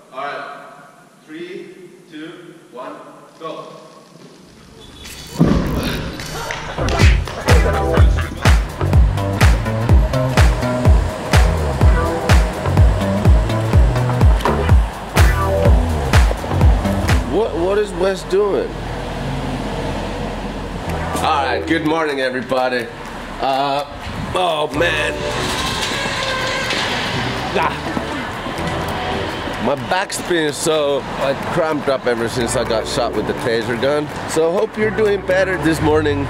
All right, three, two, one, go. What what is Wes doing? All right, good morning, everybody. Uh, oh man. Ah. My back's been so like cramped up ever since I got shot with the taser gun. So hope you're doing better this morning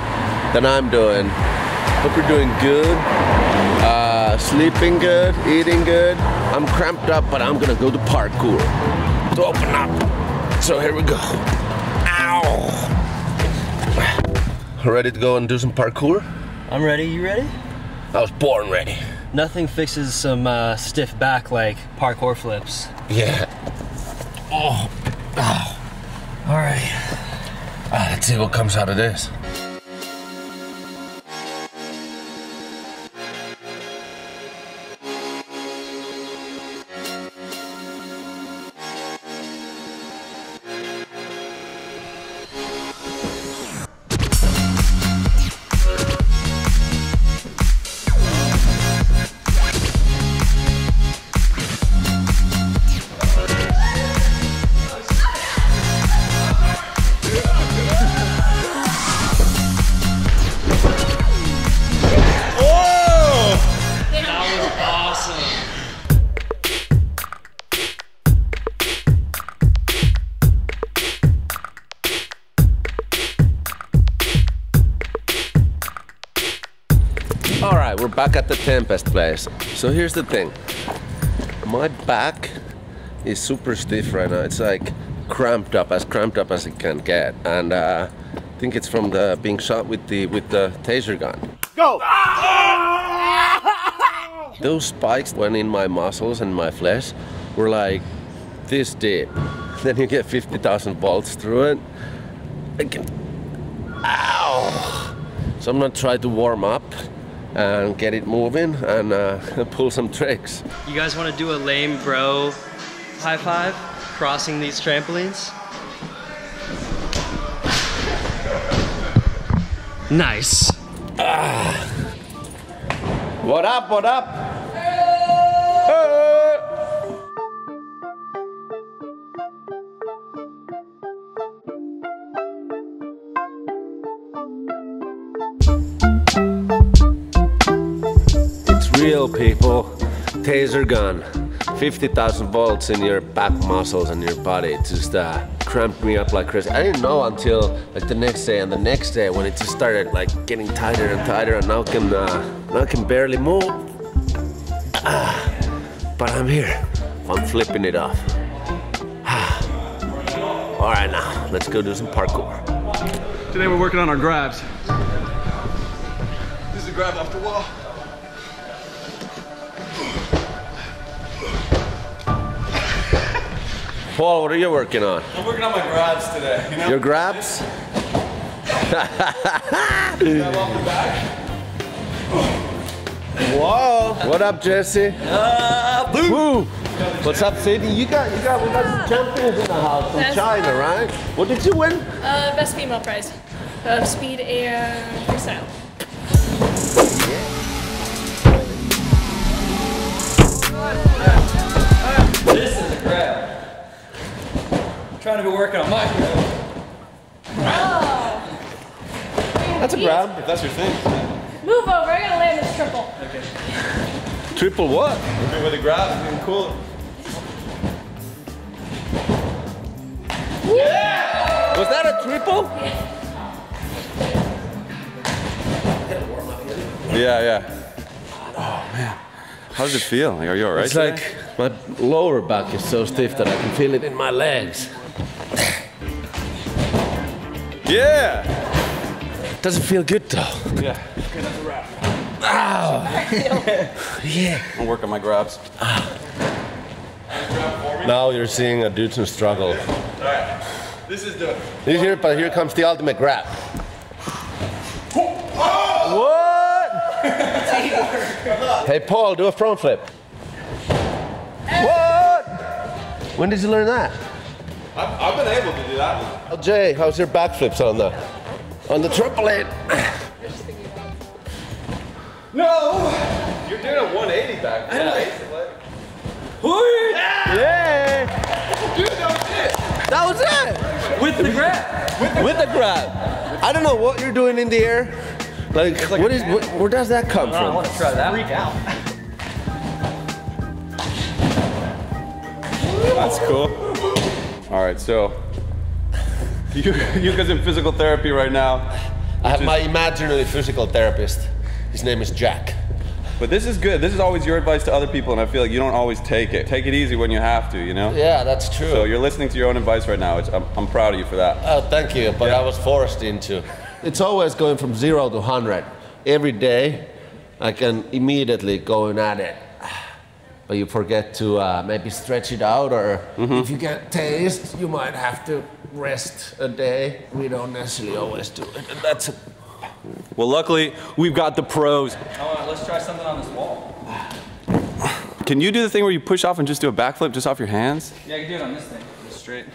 than I'm doing. Hope you're doing good. Uh, sleeping good, eating good. I'm cramped up, but I'm gonna go to parkour to open up. So here we go. Ow! Ready to go and do some parkour? I'm ready. You ready? I was born ready. Nothing fixes some uh, stiff back like parkour flips. Yeah. Oh. Oh. All right. Ah, let's see what comes out of this. All right, we're back at the Tempest place. So here's the thing. My back is super stiff right now. It's like cramped up, as cramped up as it can get, and uh, I think it's from the being shot with the with the taser gun. Go! Those spikes went in my muscles and my flesh were like this deep. Then you get 50,000 volts through it. I can, ow! So I'm gonna try to warm up and get it moving and uh, pull some tricks. You guys want to do a lame bro high five crossing these trampolines? Nice. What up? What up? Taser gun. 50,000 volts in your back muscles and your body. It just uh, cramped me up like crazy. I didn't know until like the next day and the next day when it just started like getting tighter and tighter and now I can, uh, now I can barely move. Ah, but I'm here. I'm flipping it off. All right, now let's go do some parkour. Today we're working on our grabs. This is a grab off the wall. Paul, what are you working on? I'm working on my grabs today. You know? Your grabs? grab off the back. Whoa! What up, Jesse? Uh, boom. Woo! What's up, Sadie? You got, you got, we got some champions in the house from That's China, right? What did you win? Uh, best female prize of speed and freestyle. This is a grab. I'm trying to be working on my grab. That's a grab. If that's your thing. Move over, I gotta land this triple. Okay. Triple what? With a grab, it's cool. Was that a triple? Yeah, yeah. Oh man, how does it feel? Like, are you alright? It's like my lower back is so stiff that I can feel it in my legs. Yeah. Doesn't feel good though. Yeah. Oh. Yeah. I'm working my grabs. Ah. Now you're seeing a dude struggle. Alright. This is the. Here, but here comes the ultimate grab. What? hey Paul, do a front flip. What? When did you learn that? I've, I've been able to do that. Oh, Jay, how's your backflips on the on the trampoline? No! You're doing a 180 back there. Yay! Dude, that was it. That was it. With the grab. With the grab. I don't know what you're doing in the air. Like, what is what, where does that come from? I want to try that. Freak out. That's cool. All right, so you, you guys in physical therapy right now, I have my imaginary physical therapist. His name is Jack. but this is good. This is always your advice to other people, and I feel like you don't always take it. Take it easy when you have to, you know. Yeah, that's true. So you're listening to your own advice right now. I'm, I'm proud of you for that. Oh, thank you, but Yeah. I was forced into. It's always going from zero to hundred. Every day, I can immediately going at it. But you forget to uh, maybe stretch it out, or if you get taste, you might have to rest a day. We don't necessarily always do it, and that's a Well, luckily we've got the pros. Oh, let's try something on this wall. Can you do the thing where you push off and just do a backflip just off your hands? Yeah, I can do it on this thing. Just straight.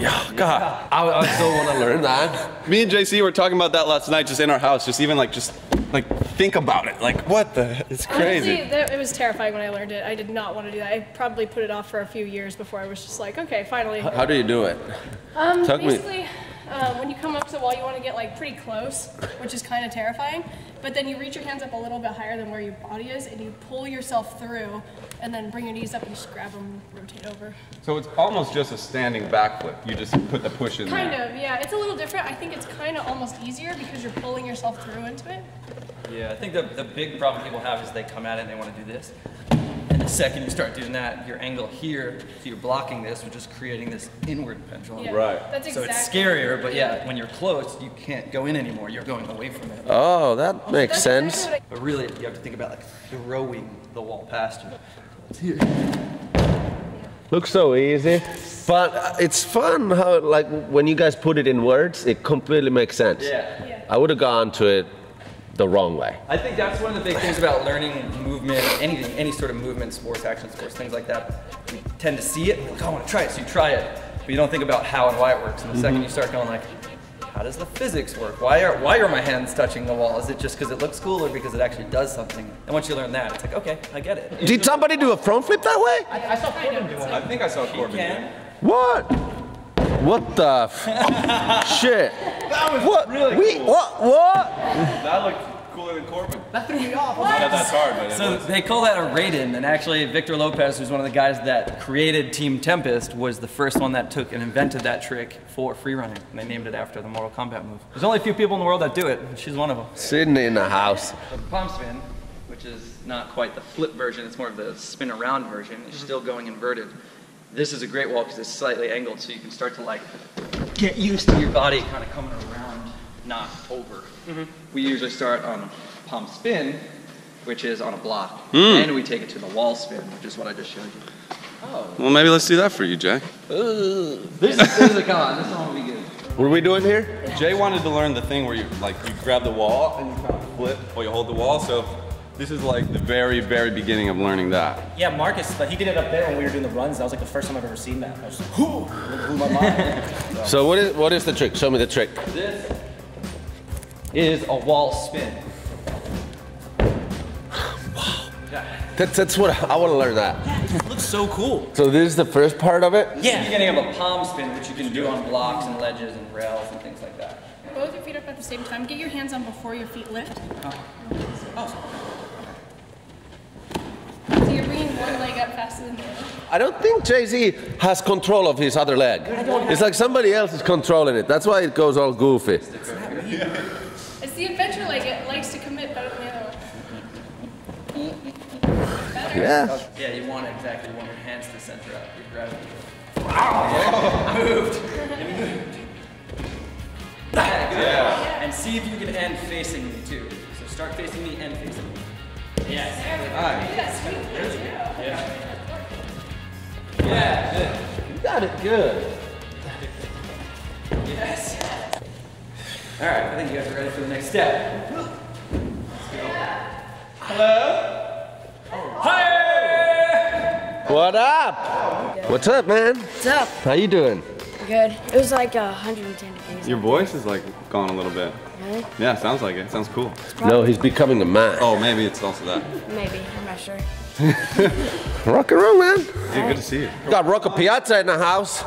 Yeah, God. I, I still want to learn that. Me and JC were talking about that last night, just in our house. Just even like, just like think about it. Like, what the? It's crazy. Honestly, that, it was terrifying when I learned it. I did not want to do that. I probably put it off for a few years before I was just like, okay, finally. How do you do it? Um, Talk me- basically, um, when you come up to the wall, you want to get like pretty close, which is kind of terrifying. But then you reach your hands up a little bit higher than where your body is, and you pull yourself through, and then bring your knees up and just grab them, rotate over. So it's almost just a standing backflip. You just put the push in Kind there. of, yeah. It's a little different. I think it's kind of almost easier because you're pulling yourself through into it. Yeah, I think the, the big problem people have is they come at it and they want to do this. And the second you start doing that, your angle here, so you're blocking this, which is creating this inward pendulum. Yeah, Right. That's exactly. So it's scarier, but yeah, when you're close, you can't go in anymore. You're going away from it. Oh, that makes That's sense. exactly what But really, you have to think about like throwing the wall past you. It's here. Looks so easy. But uh, it's fun how, like, when you guys put it in words, it completely makes sense. Yeah. Yeah. I would have gone to it the wrong way. I think that's one of the big things about learning movement, anything, any sort of movement, sports, action sports, things like that. You tend to see it, like, "Oh, I want to try it, so you try it, but you don't think about how and why it works. And the second mm-hmm. you start going like, how does the physics work? Why are why are my hands touching the wall? Is it just because it looks cool or because it actually does something? And once you learn that, it's like, okay, I get it. Did somebody do a front flip that way? I saw Fortman do one. I think I saw Corbin. do it. Can What? What the f- shit? That was What? really we, cool. What? What? That looked cooler than Corbin. That threw me off. Not that that's hard, but it So was. they call that a raiden, and actually Victor Lopez, who's one of the guys that created Team Tempest, was the first one that took and invented that trick for free running, and they named it after the Mortal Kombat move. There's only a few people in the world that do it, and she's one of them. Sydney in the house. The palm spin, which is not quite the flip version, it's more of the spin around version, is mm-hmm. still going inverted. This is a great wall because it's slightly angled, so you can start to like get used to your body kind of coming around, not over. Mm-hmm. We usually start on a palm spin, which is on a block, hmm. and we take it to the wall spin, which is what I just showed you. Oh. Well, maybe let's do that for you, Jay. This is, this is a con. This one will be good. What are we doing here? Jay wanted to learn the thing where you like you grab the wall and you kind of flip while you hold the wall. So this is like the very, very beginning of learning that. Yeah, Marcus, but he did it up there when we were doing the runs. That was like the first time I've ever seen that. I was just, whoo, blew my mind. So what is what is the trick? Show me the trick. This is a wall spin. That's, that's what I want to learn that. it looks so cool. So this is the first part of it. Yeah. The Yeah. beginning of a palm spin, which you can do on blocks and ledges and rails and things like that. Both your feet up at the same time. Get your hands on before your feet lift. Oh. Oh, so you're bringing one leg up faster than the other. I don't think Jay Z has control of his other leg. It's like somebody else is controlling it. That's why it goes all goofy. It's the adventure leg. It likes to commit better than the other one. Yeah. Yeah, you want exactly. You want your hands to center out your gravity. Moved. It moved. Yeah. And see if you can end facing me too. So start facing me and facing me. Yes. That's sweet. Yeah. Yeah, good. You got it good. Yes. All right, I think you guys are ready for the next step. Let's go. Hello? Hi! What up? What's up, man? What's up? How you doing? Good. It was like uh, 110 degrees. Your voice is like gone a little bit. Really? Yeah, sounds like it. Sounds cool. No, he's becoming a man. Oh, maybe it's also that. Maybe. I'm not sure. Rock and roll, man. Hey, good to see you. Got Rocco Piazza in the house.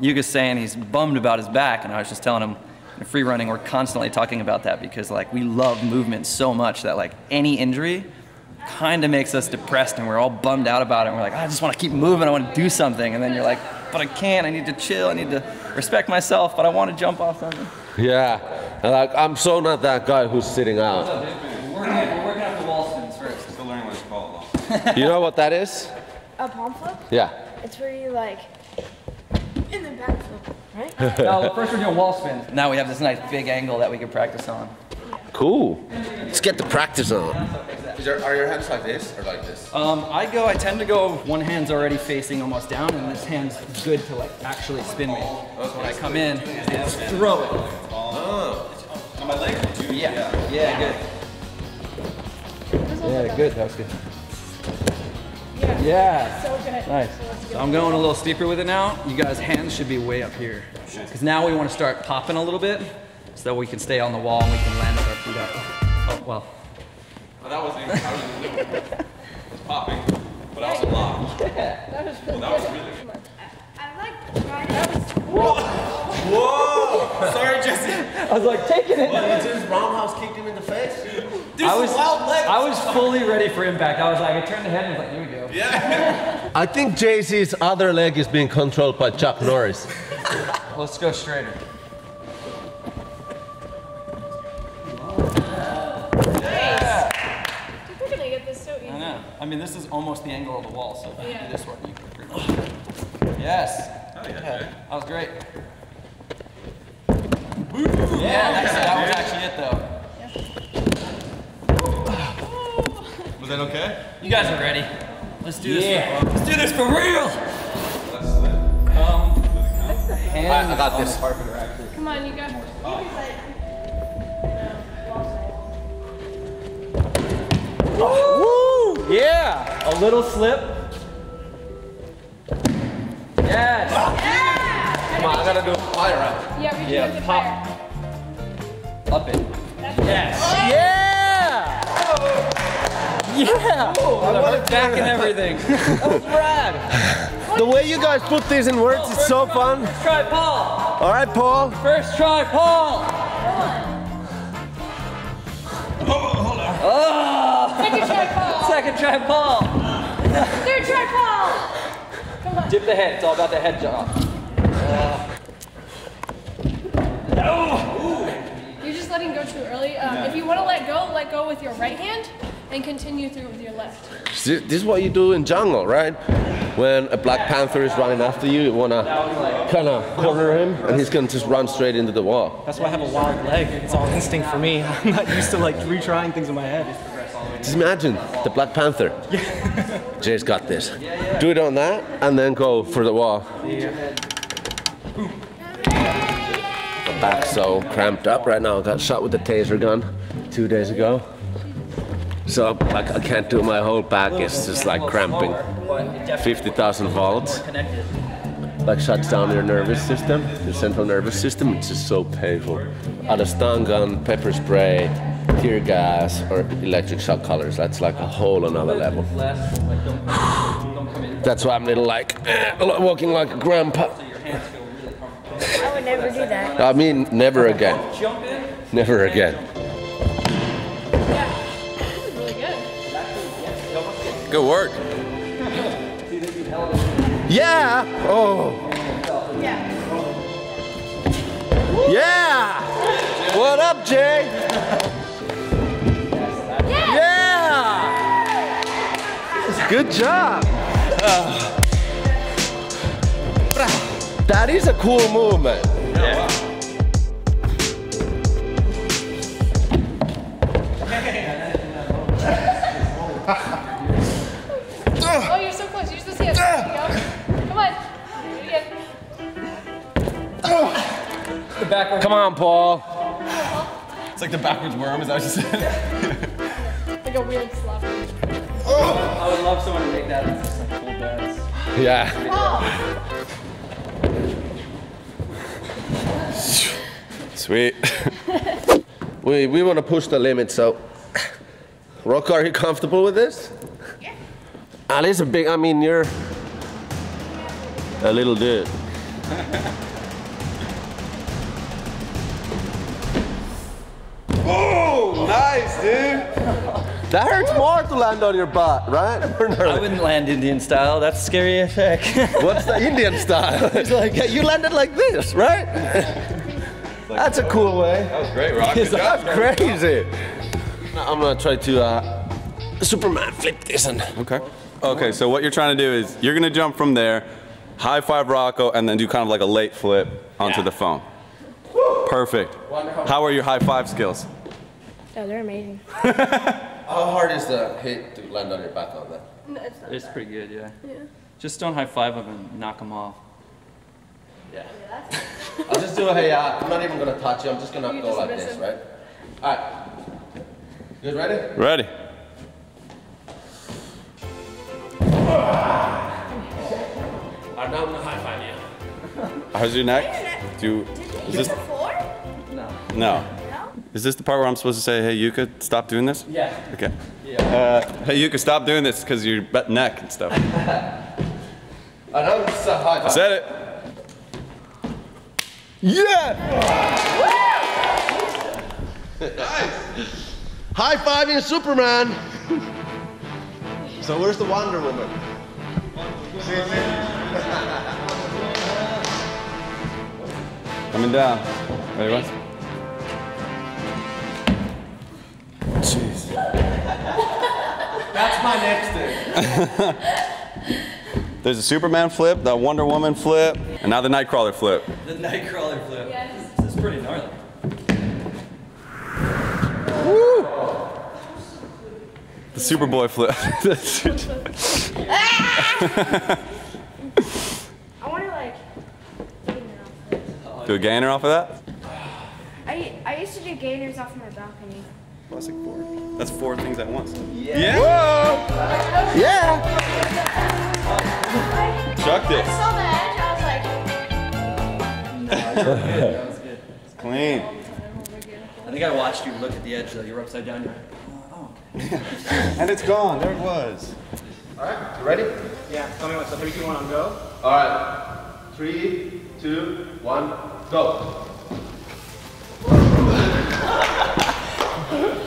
Jukka's saying he's bummed about his back, and I was just telling him in free running we're constantly talking about that because like we love movement so much that like any injury kind of makes us depressed and we're all bummed out about it. And we're like, I just want to keep moving. I want to do something, and then you're like, but I can't. I need to chill. I need to respect myself, but I want to jump off something. Yeah. And like, I'm so not that guy who's sitting out. We're working, we're working out the wall spins first. Still learning what it's called. You know what that is? A palm flip? Yeah. It's where you like in the back flip, right? No, first we're doing wall spins. Now we have this nice big angle that we can practice on. Cool. Let's get the practice on. Are your hands like this or like this? Um, I go, I tend to go, one hand's already facing almost down, and this hand's good to like actually spin me. So when I come in, I just throw it. On my leg? Yeah, yeah, good. Yeah, good, that was good. Yeah, So good. nice. So I'm going a little steeper with it now. You guys' hands should be way up here. Because now we want to start popping a little bit, so that we can stay on the wall and we can land with our feet up. Oh, well. Oh, that wasn't even, I was doing it. It's popping, but I was locked. That was really That was good. really good. I like trying Sorry, Jesse. I was like, taking it. His roundhouse kicked him in the face. I was, I was fully ready for impact. I was like, I turned the head and was like, here we go. Yeah. I think Jay-Z's other leg is being controlled by Chuck Norris. Let's go straighter. Mean, this is almost the angle of the wall, so if you Yeah. do this one, you can pretty much. Yes. That was great. Yeah, that's, that was actually it though. Was that okay? You guys are ready. Let's do this. For, let's do this for real. Um, hands I got this. carpet are actually. Come on, you got. You can like. Woo! Yeah. A little slip. Yes. Come on, I gotta do a fire up. Yeah, we Yeah, do pop. fire. Up it. Yes. Oh. Yeah. Yeah. Oh, back and everything. that was rad. The way you guys put this in words oh, is so fun. First try, Paul. All right, Paul. First try, Paul. Oh, Second try, Paul. Second try, Paul. Third try, Paul. Come on. Dip the head. It's all about the head job. You're just letting go too early. Um, If you want to let go, let go with your right hand and continue through with your left. This this is what you do in jungle, right? When a black panther is running after you, you wanna kind of corner him, and he's gonna just run straight into the wall. That's why I have a wild leg. It's all instinct for me. I'm not used to like retrying things in my head. Just imagine the Black Panther. Jay's got this. Do it on that, and then go for the wall. My back's so cramped up right now. I got shot with the taser gun two days ago. So like I can't do my whole back. It's just like cramping. 50,000 volts. Like shuts down your nervous system, your central nervous system. It's just so painful. Out of stun gun, pepper spray, tear gas, or electric shock collars. That's like a whole another level. Less, like don't, don't come in. That's why I'm little like eh, walking like a grandpa. I would never do that. I mean, never again. Never again. Yeah. This is really good. Good work. Yeah. Oh. Yeah. Yeah. What up, Jay? Good job. That is a cool movement. Oh, you're so close. Use this hand. There. Come on. Do it again. The. Come on, Paul. It's like the backwards worm, is that what you said? Like a weird slap. I would love someone to make that. It's just like full beds. Yeah. Oh. Sweet. we we want to push the limit, so Rocco, are you comfortable with this? Yeah. Ali's a big. I mean, you're a little dude. That hurts more to land on your butt, right? I wouldn't land Indian style. That's scary as heck. What's the Indian style? It's like yeah, you landed like this, right? That's a cool way. That was great, Rock. Good job. That's crazy. I'm gonna try to uh, Superman flip this and Okay. Okay, so what you're trying to do is you're gonna jump from there, high five Rocco, and then do kind of like a late flip onto the phone. Perfect. How are your high five skills? Oh, they're amazing. How hard is the hit to land on your back on that? No, it's not It's bad. pretty good, yeah. Yeah. Just don't high five them and knock them off. Yeah. I'll just do a hey, uh, I'm not even gonna touch you. I'm just gonna You go just like this, him. right? All right. Good, ready? Ready. All right, now I'm not gonna high five you. How's your neck? Do you, is this Before? No. no? No? Is this the part where I'm supposed to say, hey, you could stop doing this? Yeah. Okay. Yeah. Uh, hey, you could stop doing this because your butt neck and stuff. I know this is a high five. Said it. Yeah! Nice! High fiving Superman. so where's the Wonder Woman? Coming down. Ready, Wes? That's my next thing. There's a Superman flip, the Wonder Woman flip, and now the Nightcrawler flip. The Nightcrawler flip. Yes. This is pretty gnarly. Woo! The Superboy flip. I want to like. gainer off this. Do a gainer off of that? I I used to do gainers off of my balcony. That's like four. That's four things at once. Yeah. Yeah. Chucked I it. saw the edge. I was like, It's clean. I think I watched you look at the edge though. You were upside down. You're like, oh. And it's gone. There it was. All right, you ready? Yeah, tell me what. So three, two, one, on go. All right. Three, two, one, go.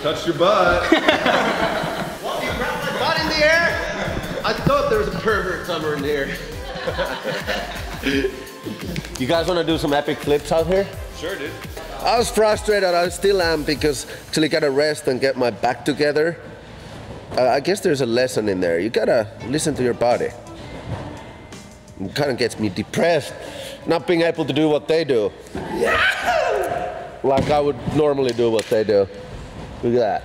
Touched your butt. well, you grabbed my butt in the air. I thought there was a pervert somewhere in here. you guys want to do some epic flips out here? Sure, dude. I was frustrated. I still am because till I gotta rest and get my back together. Uh, I guess there's a lesson in there. You gotta listen to your body. It kind of gets me depressed, not being able to do what they do. Like I would normally do what they do. Look at that.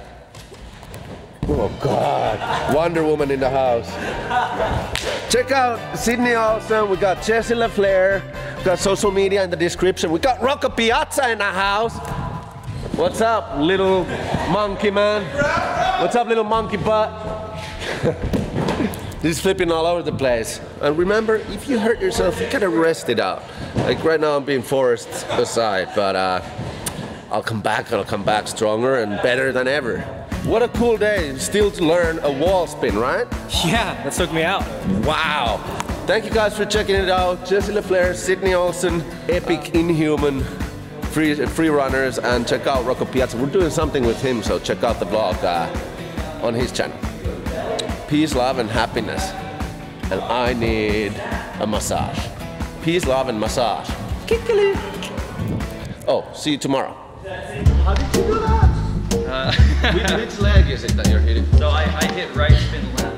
Oh God. Wonder Woman in the house. Check out Sydney Olson. We got Jesse La Flair. We got social media in the description. We got Rocco Piazza in the house. What's up, little monkey man? What's up, little monkey butt? This is flipping all over the place. And remember, if you hurt yourself, you gotta rest it out. Like right now, I'm being forced aside, but uh, I'll come back. I'll come back stronger and better than ever. What a cool day! Still to learn a wall spin, right? Yeah, that took me out. Wow. Thank you guys for checking it out. Jesse La Flair, Sydney Olson, Epic Inhuman, free, free runners, and check out Rocco Piazza. We're doing something with him, so check out the vlog uh, on his channel. Peace, love, and happiness. And I need a massage. Peace, love, and massage. Kickily. Oh, see you tomorrow. How did you do that? which, which leg is it that you're hitting? So I, I hit right, spin left.